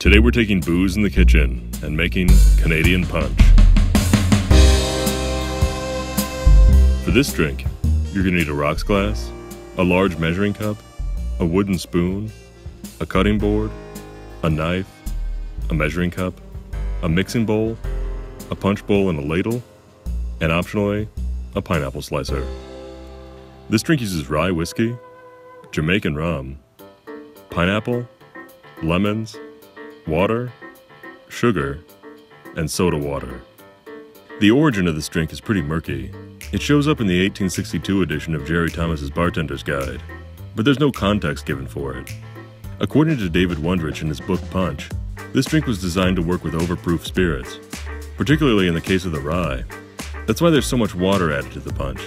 Today we're taking booze in the kitchen and making Canadian punch. For this drink, you're gonna need a rocks glass, a large measuring cup, a wooden spoon, a cutting board, a knife, a measuring cup, a mixing bowl, a punch bowl and a ladle, and optionally, a pineapple slicer. This drink uses rye whiskey, Jamaican rum, pineapple, lemons, water, sugar, and soda water. The origin of this drink is pretty murky. It shows up in the 1862 edition of Jerry Thomas's Bartender's Guide, but there's no context given for it. According to David Wondrich in his book Punch, this drink was designed to work with overproof spirits, particularly in the case of the rye. That's why there's so much water added to the punch.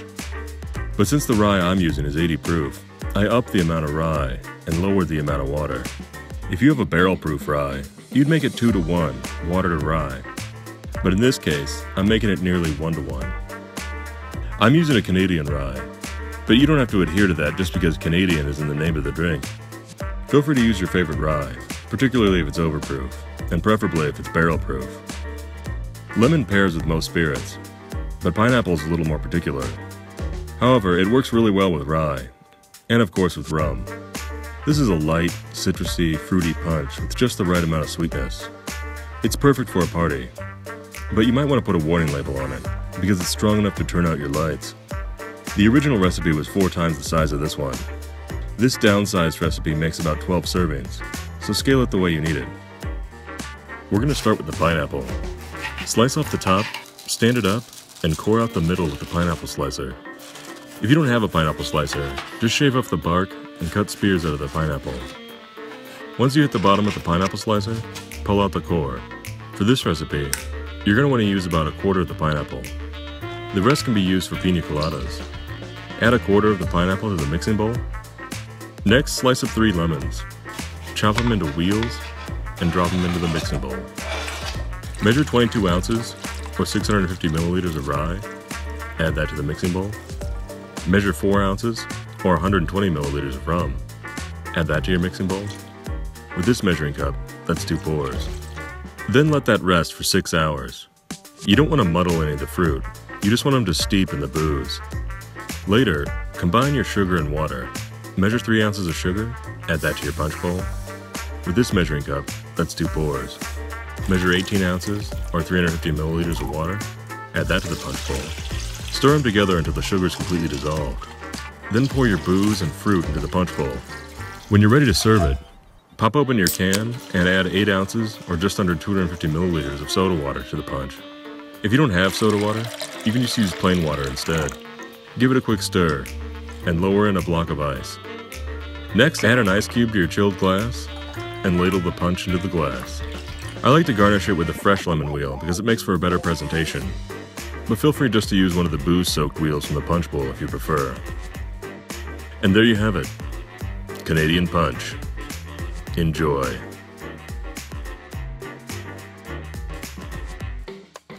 But since the rye I'm using is 80 proof, I upped the amount of rye and lowered the amount of water. If you have a barrel proof rye, you'd make it 2 to 1, water to rye. But in this case, I'm making it nearly 1 to 1. I'm using a Canadian rye, but you don't have to adhere to that just because Canadian is in the name of the drink. Feel free to use your favorite rye, particularly if it's overproof, and preferably if it's barrel proof. Lemon pairs with most spirits, but pineapple is a little more particular. However, it works really well with rye, and of course with rum. This is a light, citrusy, fruity punch with just the right amount of sweetness. It's perfect for a party, but you might want to put a warning label on it, because it's strong enough to turn out your lights. The original recipe was four times the size of this one. This downsized recipe makes about 12 servings, so scale it the way you need it. We're going to start with the pineapple. Slice off the top, stand it up, and core out the middle with the pineapple slicer. If you don't have a pineapple slicer, just shave off the bark and cut spears out of the pineapple. Once you hit the bottom of the pineapple slicer, pull out the core. For this recipe, you're going to want to use about a quarter of the pineapple. The rest can be used for pina coladas. Add a quarter of the pineapple to the mixing bowl. Next, slice up three lemons. Chop them into wheels and drop them into the mixing bowl. Measure 22 ounces or 650 milliliters of rye. Add that to the mixing bowl. Measure 4 ounces or 120 milliliters of rum. Add that to your mixing bowl. With this measuring cup, that's two pours. Then let that rest for 6 hours. You don't want to muddle any of the fruit, you just want them to steep in the booze. Later, combine your sugar and water. Measure 3 ounces of sugar, add that to your punch bowl. With this measuring cup, that's two pours. Measure 18 ounces or 350 milliliters of water, add that to the punch bowl. Stir them together until the sugar is completely dissolved. Then pour your booze and fruit into the punch bowl. When you're ready to serve it, pop open your can and add 8 ounces or just under 250 milliliters of soda water to the punch. If you don't have soda water, you can just use plain water instead. Give it a quick stir and lower in a block of ice. Next, add an ice cube to your chilled glass and ladle the punch into the glass. I like to garnish it with a fresh lemon wheel because it makes for a better presentation. But feel free just to use one of the booze soaked wheels from the punch bowl if you prefer. And there you have it Canadian Punch. Enjoy.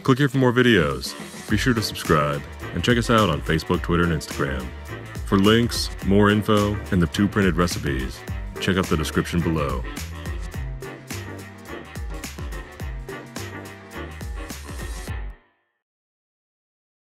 Click here for more videos. Be sure to subscribe and check us out on Facebook, Twitter, and Instagram. For links, more info, and the two printed recipes, check out the description below.